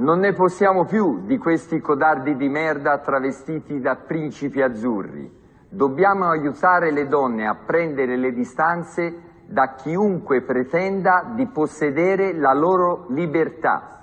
Non ne possiamo più di questi codardi di merda travestiti da principi azzurri. Dobbiamo aiutare le donne a prendere le distanze da chiunque pretenda di possedere la loro libertà.